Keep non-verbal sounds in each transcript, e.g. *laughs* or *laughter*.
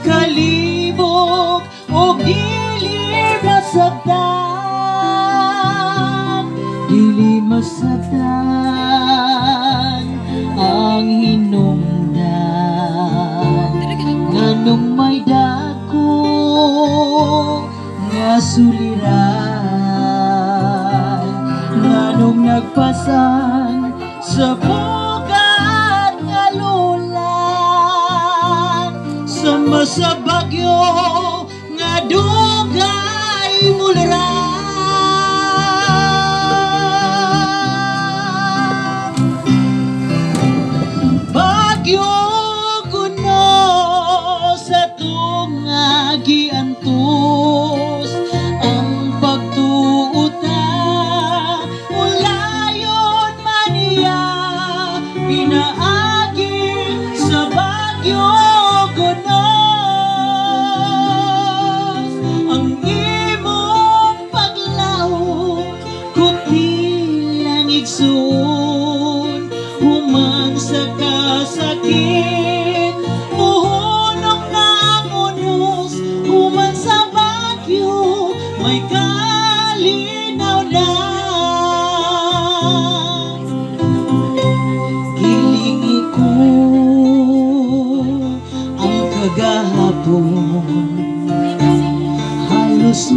pagkalibog o dili masabtan dili masabtan ang hinungdan nganong may dako nga suliran. Nganong nagpasan sa bugat sama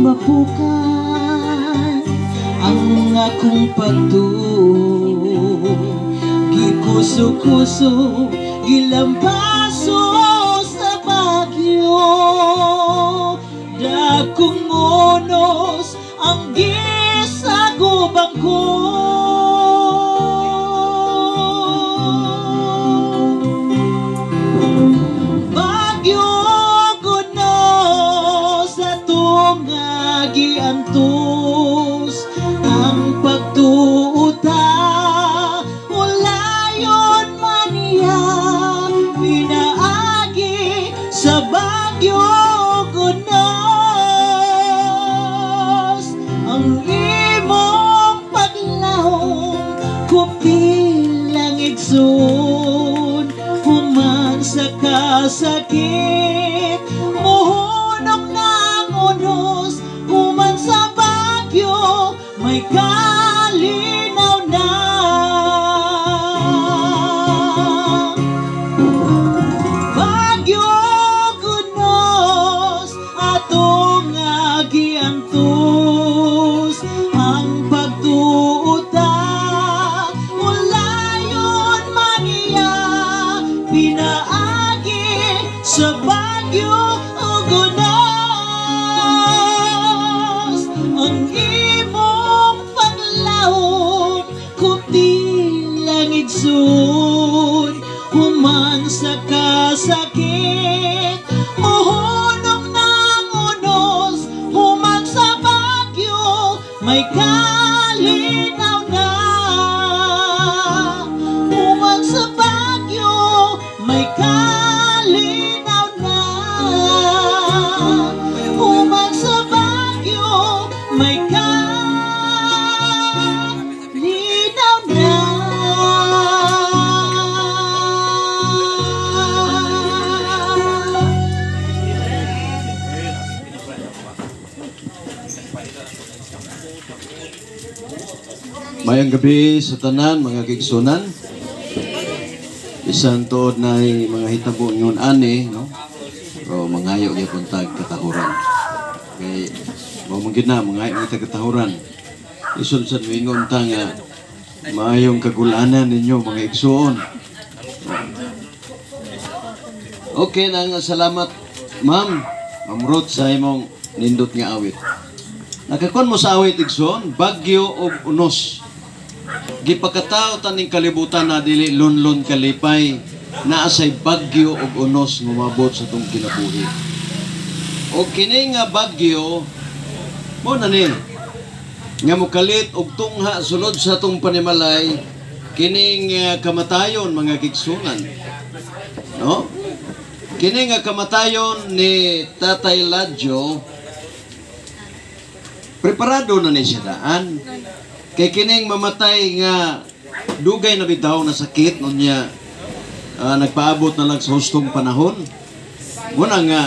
mapukan ang akong pagtuo Gikuso-kuso, gilampaso sa bagyo Dakong unos ang gisagubang ko Mayang gabi sa tanan, mga kigsunan. Isang tuod na mga hitabo ngon ani, no? Pero mangayo pun tag katahuran. Kay gid na mangayo kita katahuran. Isod sa mingon ta nga maayong kagulanan ninyo mga igsuon. Okay na nga salamat ma'am. Ma'am Ruth sa imong nindot nga awit. Nakakon mo sa awit igsoon, bagyo og unos. Gipakatao taning kalibutan na dili lunlon kalipay naa say bagyo ug unos ngumabot sa tong kinabuhi. O kini nga bagyo mo na ni nga mukalit og tungha sulod sa tong panimalay kining uh, kamatayon mga kigsunan. No? Kini nga kamatayon ni Tatay Ladjo preparado na ni siya daan. Kay kining mamatay nga dugay na bitaw na sakit nun niya ah, nagpaabot na lang sa hustong panahon. Muna nga,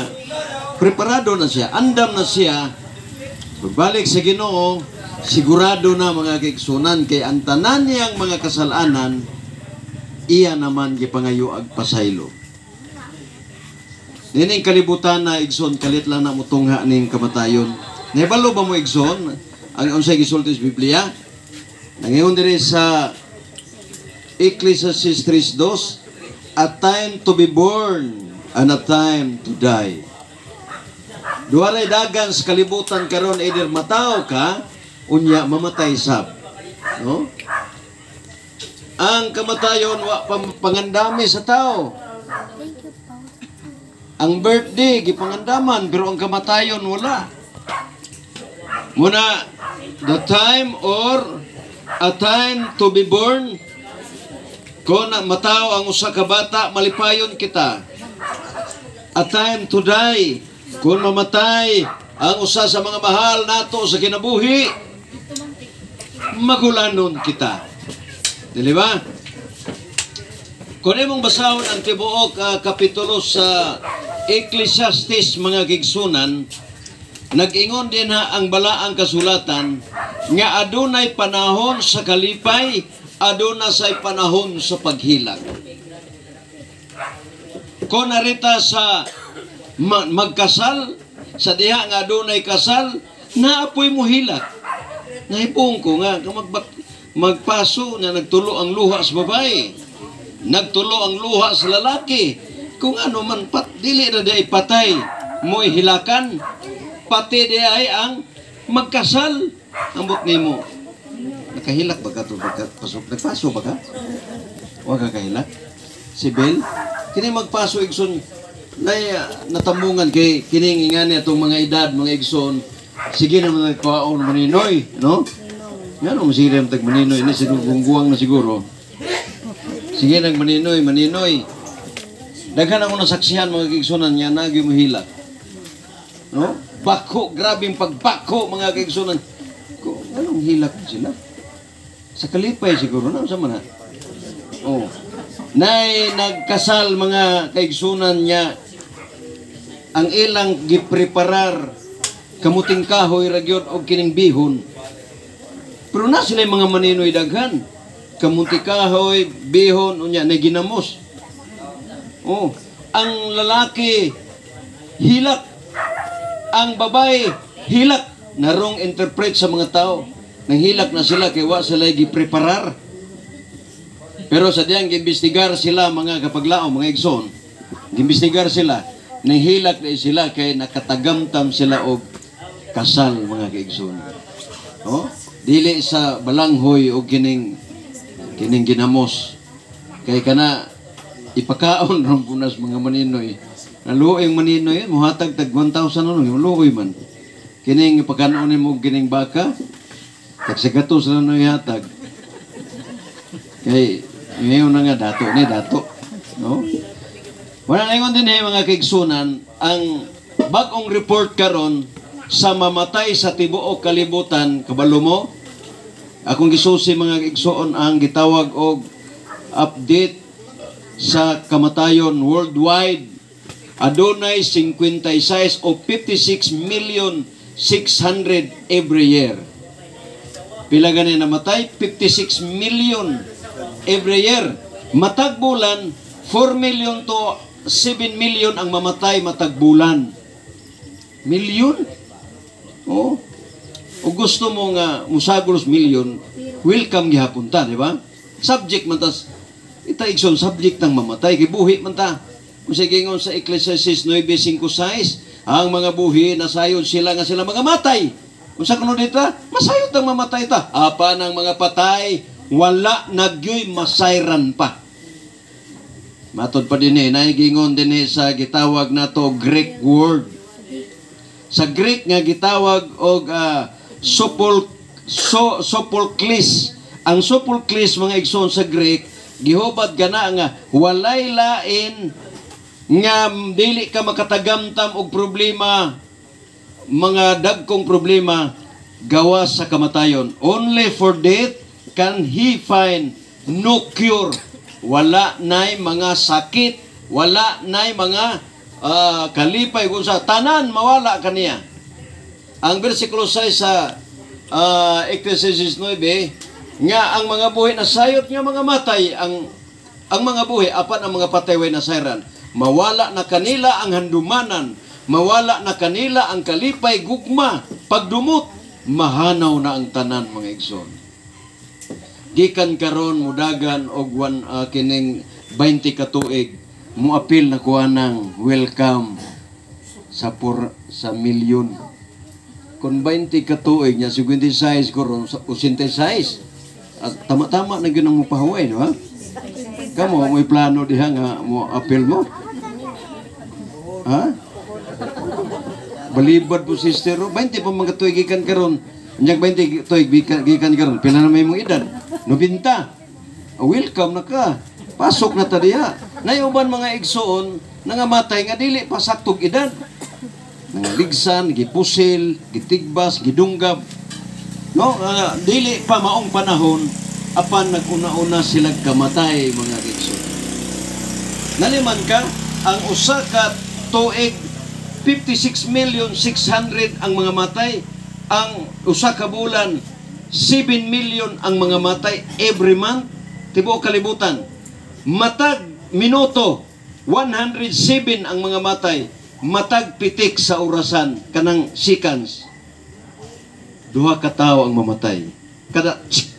preparado na siya, andam na siya, pagbalik sa ginoo, sigurado na mga kaigsunan, kay ang tanan niyang mga kasalanan, iya naman gipangayo ag pasaylo. Dining kalibutan na igsoon, kalit lang na mutungha ning kamatayon. Naibalo ba mo igsoon? Ang unsay gisulti sa Biblia? Nangingon diri sa Ecclesiastes 3.2 A time to be born and a time to die. Duwaray dagan sa kalibutan karon either matao ka unya mamatay sab. No? Ang kamatayon wa pangandami sa tao. Ang birthday gipangandaman pero ang kamatayon wala. Muna the time or a time to be born kung na matao ang usa ka bata malipayon kita. A time to die kung mamatay ang usa sa mga mahal nato sa kinabuhi magulanon kita. Dili ba? Kung imong basahon ang tibuok ah, kapitulo sa Ecclesiastes mga gigsunan, nag-ingon din ha ang balaang kasulatan nga adunay panahon sa kalipay, aduna say panahon sa paghilag. Kung narita sa ma- magkasal, sa diha nga adunay kasal, naapoy mo hilak. Naipong ko nga, magbak, magpaso na nagtulo ang luha sa babae. Nagtulo ang luha sa lalaki. Kung ano man, pat, dili na di ay patay. Mo'y hilakan. Pati di ay ang magkasal. Ambot ni mo. Nakahilak ba ka to? Bagka, pasok, nagpaso ba ka? Huwag ka kahilak. Si Bel, kini magpaso igson Nay, ah, natambungan kay kining ingani atong mga edad, mga igsoon. Sige naman nagpaon maninoy, no? Yan ang sige naman tag maninoy, ni siguro gungguang na siguro. Sige nag maninoy, maninoy. Daghan ako nasaksihan mga igsoonan niya na gimahilak. No? Bako, grabing pagbako mga kaigsunan. Anong hilak sila? Sa kalipay siguro na sa mana. Oh. Nay nagkasal mga kaigsunan niya ang ilang gipreparar kamuting kahoy ragyon og kining bihon. Pero na sila mga maninoy daghan. Kamuting kahoy, bihon, unya na ginamos. Oh, ang lalaki hilak, ang babae hilak. Narong interpret sa mga tao. Nang hilak na sila kay wa sila gipreparar. Pero sa diyang gimbestigar sila mga kapaglao, mga igsoon, gimbestigar sila, nang hilak na sila kay nakatagamtam sila og kasal mga kaigsoon. Oh, dili sa balanghoy o kining kining ginamos. Kay kana ipakaon *laughs* ron punas mga maninoy. Naluoy ang maninoy, muhatag tag 1,000 ano, luoy man. Kining ipakanon mo kining baka, tag sa gatos na no ihatag. Kay ngayon na nga dato ni dato, no? Wala na din eh, mga kaigsunan, ang bagong report karon sa mamatay sa tibuok kalibutan, kabalo mo, akong gisusi mga kaigsuon ang gitawag og update sa kamatayon worldwide. Adunay 56 o 56 million 600 every year. Pila gani namatay? 56 million every year. Matag bulan, 4 million to 7 million ang mamatay matag bulan. Million? Oh. O gusto mo nga musagros million, welcome gihapon ta, di ba? Subject man tas ita igsoon subject ng mamatay kay buhi man ta. Kung sige sa Ecclesiastes 9:5-6, ang mga buhi nasayod sila nga sila mga matay. Kung sa kuno dito, masayod ang mamatay ta. Apa ng mga patay, wala nagyoy masayran pa. Matod pa din eh, naigingon din eh sa gitawag na to Greek word. Sa Greek nga gitawag og uh, sopol so, sopolklis. Ang sopolklis mga igsoon sa Greek gihubad gana nga walay lain nga dili ka makatagamtam og problema mga dagkong problema gawas sa kamatayon. Only for death can he find no cure. Wala nay mga sakit, wala nay mga ah, kalipay kung sa tanan mawala kaniya. Ang bersikulo 6 sa uh, Ecclesiastes 9 nga ang mga buhi na sayot nga mga matay ang ang mga buhi apat ang mga patay way nasayran mawala na kanila ang handumanan. Mawala na kanila ang kalipay gugma. Pagdumot mahanaw na ang tanan mga igsoon. Gikan karon mudagan og wan ah, kining 20 ka tuig muapil na kuha ng welcome sa por, sa milyon. Kung 20 ka tuig niya 56 karon sa 86 at tama-tama na gyud ang mupahuway no ha? Kamo may plano diha nga mo apil mo ha? Balibad po sister oh. 20 pa mga tuig gikan karon. Unyag 20 tuig gikan karon. Pila na may mong edad. 90 welcome na ka. Pasok na ta diha. Nayuban mga igsoon nangamatay nga dili pa saktog edad. Nangaligsan gipusil gitigbas gidunggab. No Ah, dili pa maong panahon apan naguna-una sila kamatay mga igsoon. Naliman ka ang usa ka tuig 56 million 600 ang mga matay. Ang usa ka bulan 7 million ang mga matay every month. Tibuok kalibutan. Matag minuto 107 ang mga matay. Matag pitik sa orasan kanang seconds. Duha ka tawo ang mamatay. Kada tsk,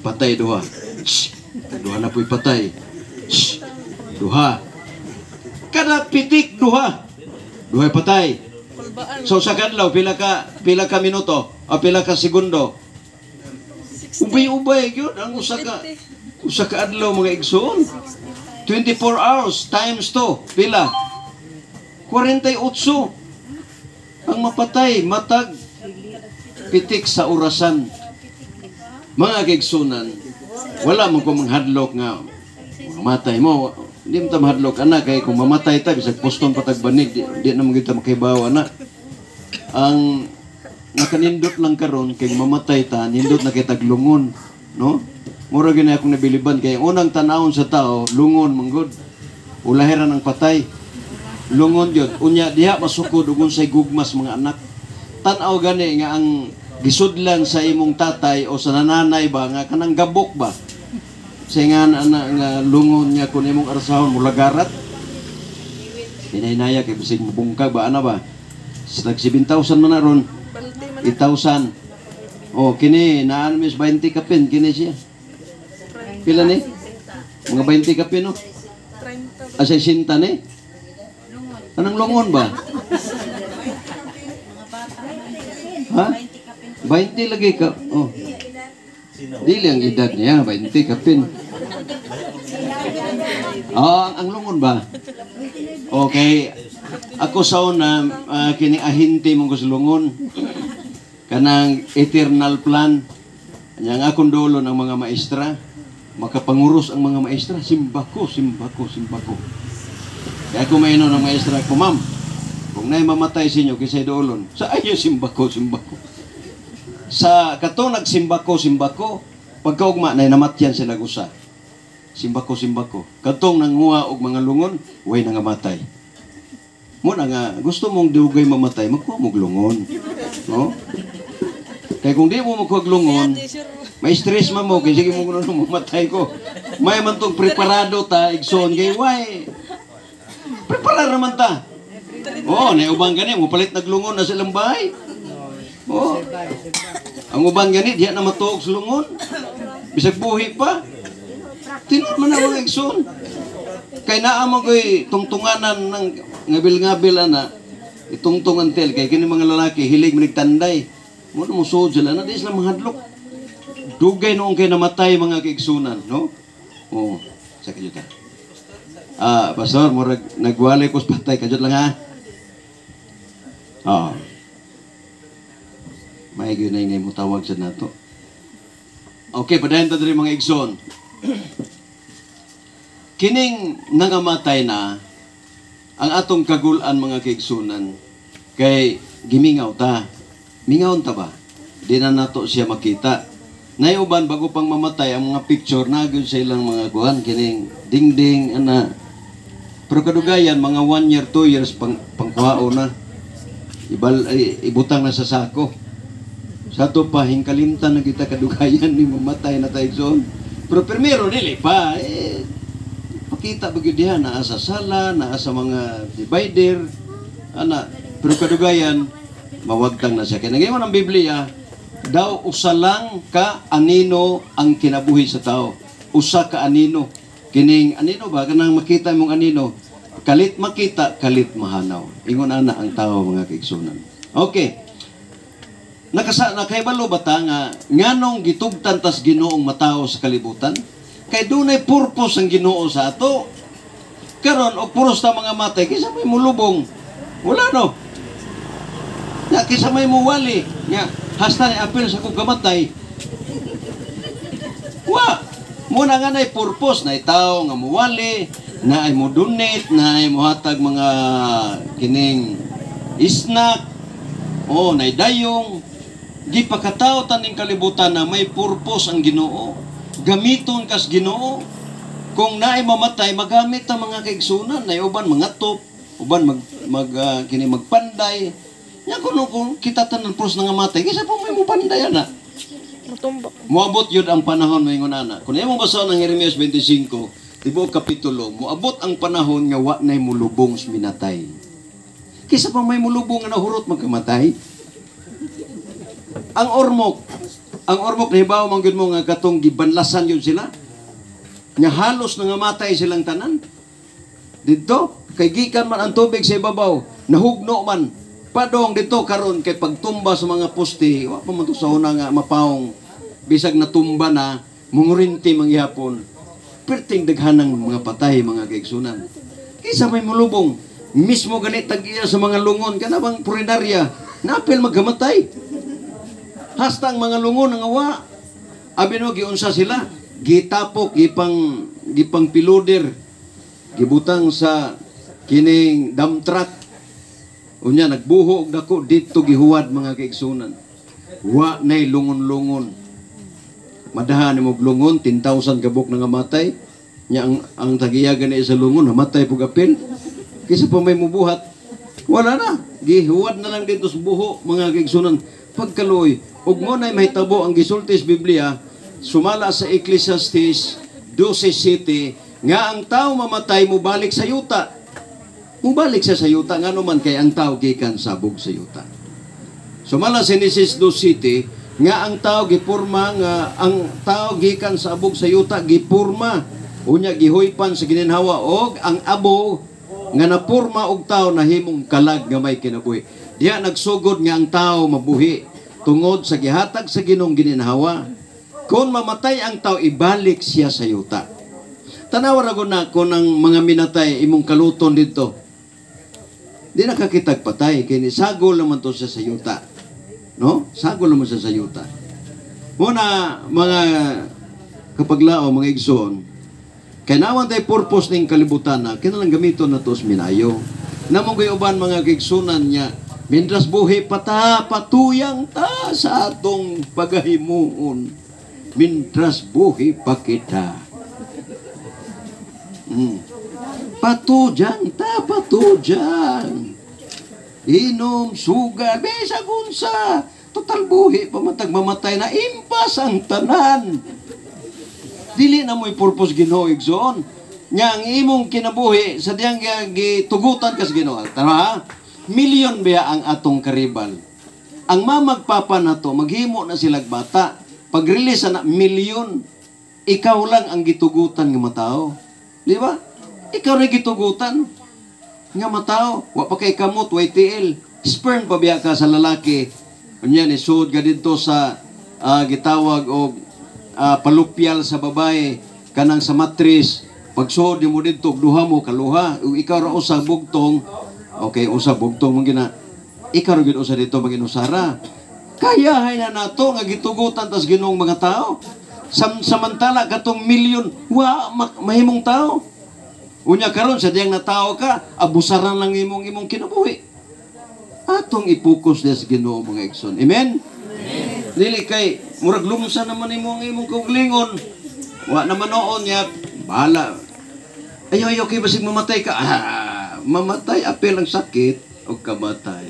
patay duha. Tsk, duha na po'y patay. Tsk, duha kada pitik duha. Duha patay. So sa kadlaw pila ka pila ka minuto o pila ka segundo? Ubay-ubay gyud ang usa ka usa ka adlaw mga igsoon. 24 hours times 2 pila? 48 ang mapatay matag pitik sa orasan. Mga kaigsunan wala mo ko manghadlok nga matay mo hindi mo ta mahadlok anak kay kung mamatay ta bisag poston patag banig di, di na mo kita makibawa na ang nakanindot lang karon kay mamatay ta nindot na kay taglungon no? Mura gani akong nabiliban kay ang unang tanawon sa tao lungon manggod. Ulahiran ang patay. Lungon yun. Unya diha masukod ug unsay gugmas mga anak. Tan-aw gani nga ang gisudlan sa imong tatay o sa nananay ba nga kanang gabok ba sa nga na, na- nga lungon niya kun imong arsahon mulagarat Hinay-hinaya kay bisig mabungkag ba ana ba Nag 7,000 man ron 8,000 Oh kini naan mis 20 kapin kini siya Pila ni? Mga 20 kapin no? Ah, 60 ni? Anong lungon ba? ha? 20 lagi ka. Oh. Dili ang edad niya, 20 kapin. Oh, ang lungon ba? Okay. Ako sa una, uh, kining ahinti mong guslungon. Kanang eternal plan. Yang akong dulo ng mga maestra. Makapanguros ang mga maestra. Simbako, simbako, simbako. Kaya ako may ng maestra ko, ma'am, kung na'y mamatay sa inyo, kisay doolon, sa ayo simbako, simbako. Sa katong nagsimbako, simbako, pagkaugma na'y namatyan sila gusa. Simbako, simbako. Katong nanguha og mga lungon, way nangamatay. Mo na nga, gusto mong dugay mamatay, magkuha mong lungon. No? Kaya kung di mo magkuha lungon, may stress man mo, kaya sige mo *laughs* kuno mamatay ko. May man tong preparado ta, igsoon, kay why? Preparar naman ta. Oh, naubang gani, mo palit naglungon na silang bahay. Oo. Ang uban gani, diya na matuog sa lungon. Bisag buhi pa. Tinan man ang mga igsoon. Kay naamang ko'y tungtunganan ng ngabil-ngabil ana. Itungtungan tel. Kay kini mga lalaki, hilig manigtanday. Mo na mo sila na, di sila mahadlok. Dugay noong kay namatay mga kaigsunan, no? Oo, sa kayo ta. Ah, pastor, murag nagwalay ko sa patay kajot lang ha. Ah. May gyud na mo tawag sa nato. Okay, padayon ta diri mga igsoon. Kining nangamatay na ang atong kagulan mga kaigsunan kay gimingaw ta. Mingaw ta ba? Di na nato siya makita. Nayuban bago pang mamatay ang mga picture na gyud sa ilang mga kuhan kining dingding ana Pero kadugayan, mga one year, two years, pang, pangkuhao na. Ibal, ibutang na sa sako. Sa to pa, hingkalimtan na kita kadugayan, *laughs* ni mamatay na tayo zon. Pero primero, dili pa, eh, pakita bagyo diha, naa sa sala, naa sa mga divider, ana. Pero kadugayan, mawagtang na siya. Kaya ngayon ang Biblia, daw usa lang ka anino ang kinabuhi sa tao. Usa ka anino. Kining anino ba kanang makita mong anino? Kalit makita, kalit mahanaw. Ingon ana ang tao mga kaigsunan. Okay. Nakasa nakaibalo ba ta nga nganong gitugtan tas Ginoong matao sa kalibutan? Kay dunay purpose ang Ginoo sa ato. Karon og puros ta mga matay kaysa may mulubong. Wala no. Na kaysa may muwali nga hasta ni apil sa kong gamatay. Wa muna nga nay purpose na itaw nga muwali na ay mo donate na ay mohatag mga kining snack o nay dayong di pakataw taning kalibutan na may purpose ang Ginoo gamiton kas Ginoo kung naay mamatay magamit ang mga kaigsunan na uban mga top uban mag, mag ah, kini magpanday nya kuno kung kita tanan pros nga matay kaysa po may mupanday na Matumba. Moabot yun ang panahon mayngon ana. Kung imong basa ng Jeremias 25, tibo kapitulo, moabot ang panahon nga wa nay mulubong minatay. Kisa pa may mulubong nga nahurot magkamatay. Ang ormok, ang ormok nahibaw man gyud mo nga katong gibanlasan yun sila. Nga halos nga matay silang tanan. Dito, kay gikan man ang tubig sa ibabaw, nahugno man. Padong dito karon kay pagtumba sa mga poste, wa pa man to sa una nga mapaong bisag natumba na mungurinti mangyapon. Perting daghanang mga patay mga kaigsunan. Kisa may mulubong, mismo ganit tagiya sa mga lungon kana bang purinarya, napil magkamatay. Hasta ang mga lungon nga wa. Abi no giunsa sila, gitapok gipang gipang piloder. Gibutang sa kining dump truck unya nagbuho og dako. Dito gihuwad mga kaigsunan. Wa nay lungon-lungon. Madahan mo lungon 10,000 gabok nga matay. Nya ang ang tagiyagan ni sa lungon namatay pug apil kisa pa may mubuhat. Wala na. Gihuwad na lang dito sa buho mga kaigsunan. Pagkaloy ug mo nay mahitabo ang gisulti sa Biblia sumala sa Ecclesiastes 12:7 nga ang tao mamatay mo balik sa yuta. Mubalik sa yuta nga naman kay ang tao gikan sabog sa yuta. Sumala sa Genesis 2:7 nga ang tao gipurma nga ang tao gikan sa abog sa yuta gipurma. Unya gihuypan sa gininhawa og ang abo nga napurma og tao nahimong kalag nga may kinabuhi. Diha nagsugod nga ang tao mabuhi tungod sa gihatag sa Ginong gininhawa kung mamatay ang tao ibalik siya sa yuta tanawa ra na ko ng mga minatay imong kaluton dito di nakakitag patay kini sagol naman to sa yuta No? Sagol naman sa sayuta. Muna, mga kapaglao, mga igsoon, kay nawan tayo purpose ning kalibutan na, kinalang gamiton na tos minayo. Namong uban mga kaigsunan niya, Mindras buhi pata, patuyang ta sa atong pagahimuon. Mindras buhi pa kita. Mm. Patujang ta, patujang. Inom, sugal, besa gunsa. Total buhi, pamatag mamatay na impas ang tanan. Dili na mo'y purpose Ginoo igsoon. Nya ang imong kinabuhi sa diyang gi- gitugutan kas Ginoo. Tara ha? Milyon biya ang atong karibal. Ang mamagpapa na to, maghimo na silag bata. Pag-release na milyon, ikaw lang ang gitugutan ng matao. Di ba? Ikaw rin gitugutan nga matao, wa pa kay kamot, YTL. Sperm pa biya ka sa lalaki. Unya ni sud ka dito sa ah, gitawag og ah, palupyal sa babae kanang sa matris. Pag suod mo dito duha mo kaluha, ikaw ra usa bugtong. Okay, usa bugtong mo gina. Ikaw gid usa dito maginusara. Kaya hay na nato nga gitugutan tas Ginoong mga tao. Sam samantala katong milyon wa ma- mahimong tao. Unya karon sa diyang natao ka, abusaran lang imong imong kinabuhi. Atong ipokus sa Ginoo mga igsoon. Amen. Dili kay murag lumsa naman imong imong kaugalingon. Wa naman noon niya bahala. Ayaw, ayaw, kay basig mamatay ka. Ah, mamatay, apel ang sakit o kamatay.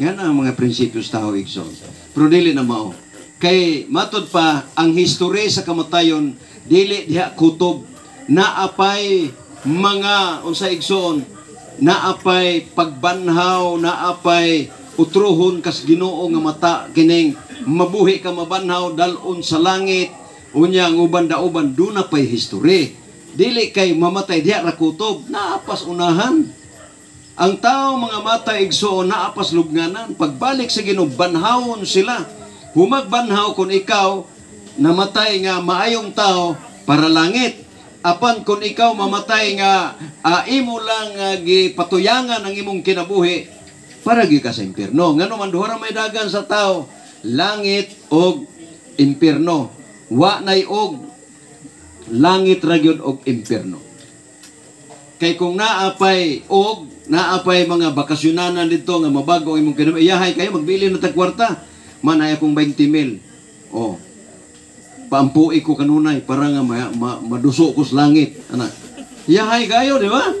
Yan ang mga prinsipyo sa tao, Igson. Pero dili na mao. Kay matod pa, ang history sa kamatayon, dili diha kutob, naapay mga, unsa Igson, naapay pagbanhaw, naapay utrohon kas ginoo nga mata, kining mabuhi ka mabanhaw, dalon sa langit, unya ang uban dauban, doon na pa'y history. Dili kay mamatay diha ra kutob, naapas unahan. Ang tao mga mata igsoon naapas lubnganan, pagbalik sa Ginoo banhawon sila. Humagbanhaw kung ikaw namatay nga maayong tao para langit. Apan kung ikaw mamatay nga ah, imo lang nga gipatuyangan ang imong kinabuhi para gi ka sa impierno. Ngano man duha may dagan sa tao, langit og impierno. Wa nay og langit ra gyud og impierno. Kay kung naapay og naapay mga bakasyonanan dito nga mabago imong kinabuhi, iyahay kayo magbili na tag kwarta. Man ay akong 20 mil. Oh. Paampui ko kanunay para nga ma, ma, maduso ko sa langit. Anak. Iyahay kayo, di ba?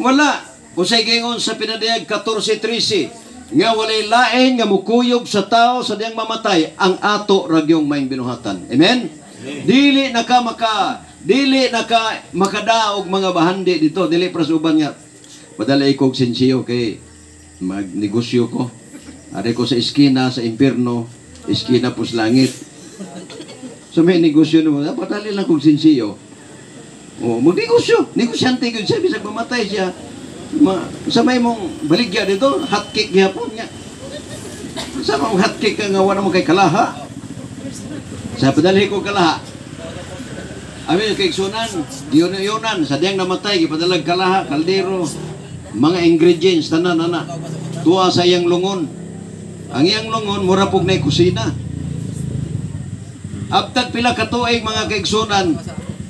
Wala. Usay gingon sa pinadayag 14:13 nga walay lain nga mukuyog sa tao sa diyang mamatay ang ato ragyong maing binuhatan. Amen? Dili na ka maka dili na ka makadaog mga bahandi dito dili para sa uban nga padala ko og sensiyo kay magnegosyo ko. Ari ko sa iskina sa impierno, iskina pus langit. So may negosyo ah, padali lang kong sensiyo. Oh, magnegosyo. Negosyante ko siya, bisag mamatay siya. Ma, sa may mong baligya dito, hot cake gihapon nga. Sa mong hot cake nga wala mo kay kalaha. Sa padali ko kalaha. Amin kay sunan, yun yunan sa diyang namatay gipadalag kalaha, kaldero, mga ingredients tanan ana. Tuwa sa iyang lungon. Ang iyang lungon mura pug nay kusina. Abtag pila ka tuig mga kaigsunan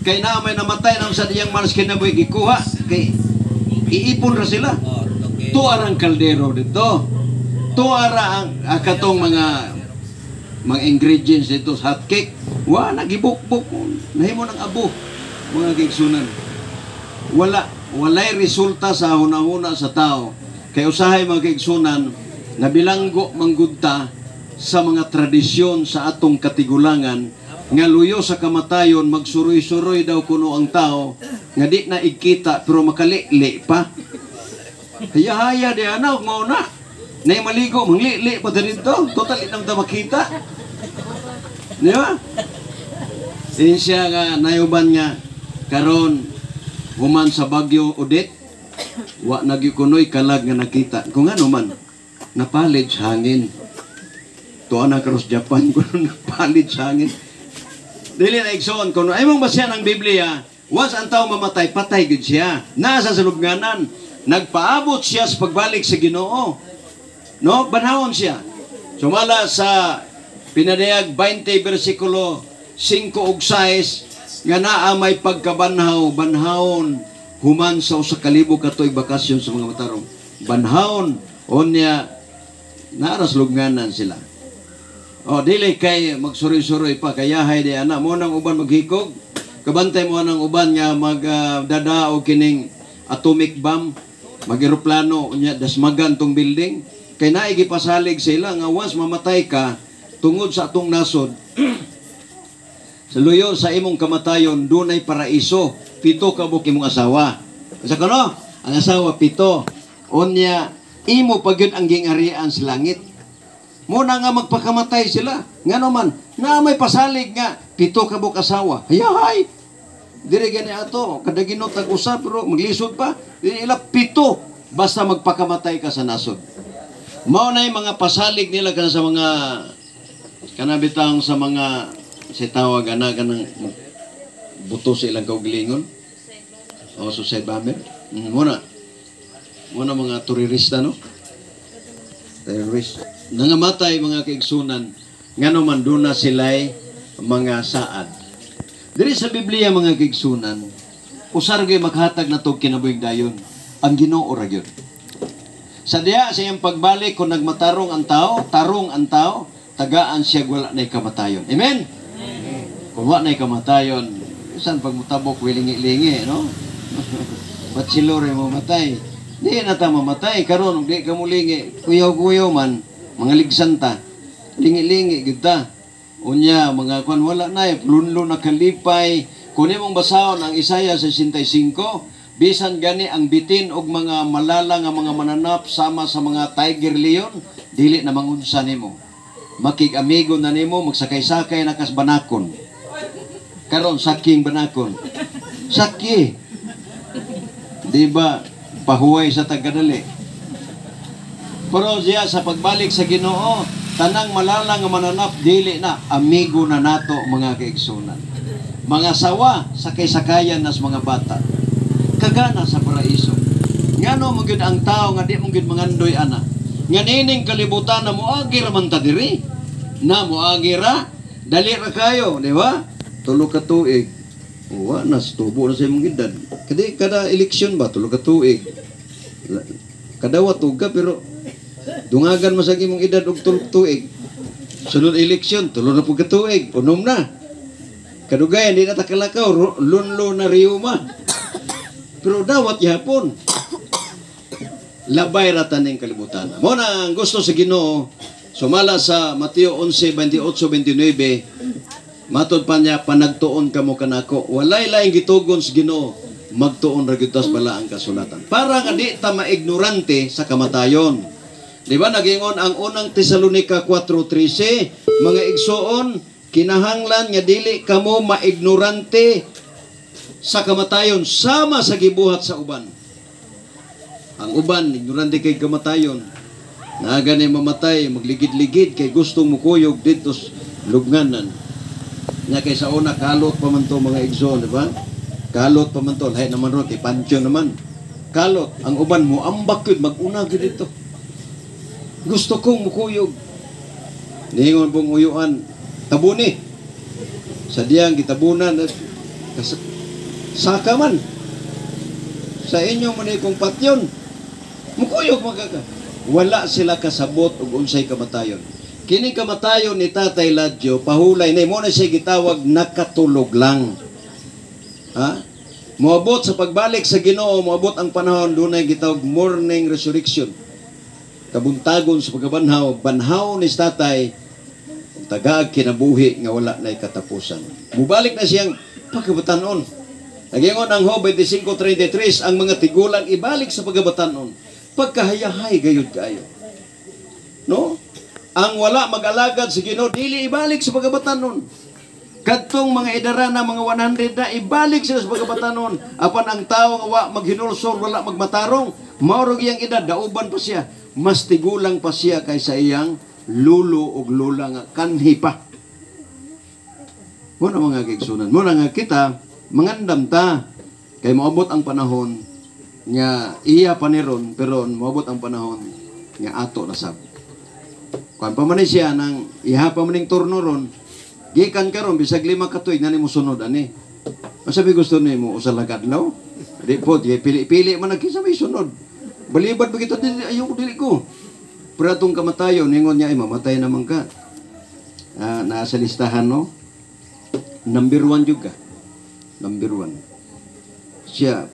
kay na may namatay nang sa diyang manas kinabuhi gikuha kay iipon ra sila. Tuwa ang kaldero dito. Tuwa ra ang ah, katong mga mga ingredients dito sa hot cake. Wa nagibukbuk nahimo ng abo mga kaigsunan. Wala walay resulta sa hunahuna sa tao. Kay usahay mga kaigsunan na bilanggo manggudta sa mga tradisyon sa atong katigulangan nga luyo sa kamatayon magsuroy-suroy daw kuno ang tao nga di na ikita pero makalili pa haya-haya di ana mao na nay maligo. Manglili pa dito total inang ta makita. Di ba? Din siya nga nayuban nga karon human sa Bagyo Odette. Wa nagyukunoy kalag nga nakita. Kung ano man napalit sa hangin. Tuwa na cross Japan ko napalit sa hangin. Dili na igsoon kuno. Ay mong basyan ang Biblia once ang tao mamatay patay gud siya. Nasa sa lubnganan nagpaabot siya sa pagbalik sa Ginoo no banhawon siya. Sumala sa pinadayag 20 bersikulo 5 ug 6 nga naa may pagkabanhaw banhawon human sa usa ka libo katoy bakasyon sa mga matarong. Banhawon onya naras lubnganan sila. O dili kay magsuroy-suroy pa kayahay di ana mo nang uban maghikog. Kabantay mo nang uban nga magdada og kining atomic bomb magiroplano unya dasmagan tong building kay naay sila nga once mamatay ka tungod sa atong nasod *clears throat* sa luyo sa imong kamatayon dunay paraiso pito ka buk imong asawa sa kano ang asawa pito unya imo pagyud ang gingarian sa langit Muna nga magpakamatay sila. Nga naman, na may pasalig nga, pito ka buk asawa. Hayahay! Dire gani ato, kada ginotag usa pero maglisod pa. Dili ila pito basta magpakamatay ka sa nasod. Mao na yung mga pasalig nila kana sa mga kanabitang sa mga si tawag ana kanang buto sa ilang kauglingon. O suicide bomber. Mm, muna. Muna mga turirista no. Terrorist nangamatay mga kaigsunan nga naman doon na sila'y mga saad. Diri sa Biblia mga kaigsunan, usargay maghatag na to kinabuhig dayon. Ang Ginoo ra gyud. Sa diya sa iyang pagbalik kung nagmatarong ang tao, tarong ang tao, tagaan siya wala na kamatayon. Amen? Kung wala na kamatayon, Saan pag mutabok, wilingi-lingi, no? *laughs* Bachelor mo matay. Di na ta mamatay. Karon di ka mulingi. Kuyaw-kuyaw man. Mga ligsanta. Lingi-lingi, gud ta. Unya, mga kwan wala na eh. Lunlo na kalipay. Kung mong basahon ang Isaya 65, bisan gani ang bitin og mga malala nga mga mananap sama sa mga tiger leon, dili na mangunsa nimo. Makig-amigo na nimo, magsakay-sakay na kas banakon. Karon saking banakon. Saki. Di ba? Pahuway sa tagadali. Pero siya sa pagbalik sa Ginoo, tanang malala nga mananap dili na amigo na nato mga kaigsunan. Mga sawa sa kaysakayan nas mga bata. Kagana sa paraiso. Ngano mo ang tao nga di mo mangandoy ana. Nga nining kalibutan na moagi ra man ta diri. Na moagi ra dali ra kayo, di ba? Tulo ka tuig. Wa nas tubo na sa imong edad. Kadi kada eleksyon ba tulo ka tuig. Kadawat tuga pero dungagan mo sa imong edad og tulo tuig. Sunod eleksyon, tulo na po ka tuig, unom na. Kadugay, hindi na takalakaw, lunlo na riuma. Pero dawat yapon. Labay ratan ng kalibutan. Mo na ang gusto sa Ginoo, sumala sa Mateo 11, 28, 29, matod pa niya, panagtuon ka mo kanako. Walay laing gitugon sa Ginoo, magtuon ra gyud bala ang kasulatan. Para nga ta maignorante sa kamatayon. Di ba nagingon ang unang Tesalonika 4:13, mga igsoon, kinahanglan nga dili kamo maignorante sa kamatayon sama sa gibuhat sa uban. Ang uban, ignorante kay kamatayon. Naaga ni mamatay, magligid-ligid kay gustong mukuyog dito lubnganan. Nya kay sa una kalot pa man to mga igsoon, di ba? Kalot pa man to, lahat naman ro, kay Pancho naman. Kalot, ang uban mo, ambak yun, mag-una dito. Gusto kong mukuyog. Niingon pong uyuan, tabuni. Sa diyang gitabunan, at kas- saka man. Sa inyo man kong patyon. Mukuyog magaka. Wala sila kasabot og unsay kamatayon. Kini kamatayon ni Tatay Ladjo, pahulay na mo na siya gitawag nakatulog lang. Ha? Moabot sa pagbalik sa Ginoo, moabot ang panahon dunay gitawag morning resurrection. Kabuntagon sa pagkabanhaw, banhaw ni Tatay, tagaag kinabuhi nga wala na katapusan. Mubalik na siyang pagkabatanon. Nagingon ang Job 25.33, ang mga tigulang ibalik sa pagkabatanon. Pagkahayahay gayud kayo. No? Ang wala mag-alagad sa Ginoo dili ibalik sa pagkabatanon. Kadtong mga edara na mga 100 na ibalik sila sa pagkabatanon. Apan ang tao nga wa maghinulsor wala magmatarong, maurog iyang edad dauban pa siya. Mas tigulang pa siya kaysa iyang lulo ug lula nga kanhi pa. Muna mga kigsunan. Muna nga kita, mangandam ta. Kay maabot ang panahon nga iya pa ni ron, pero maabot ang panahon nga ato na sab. Kuan pa man siya nang iha pa man ning turno ron, gikan karon bisag lima ka tuig na nimo sunod ani. Masabi gusto nimo usalagad no? Di po, di pili-pili man nagkisa may sunod. Balibad ba kita dili ayo ko dili ko. Pero atong kamatayon ningon niya ay mamatay naman ka. Ah, nasa listahan no. Number one juga. Number one. Siya,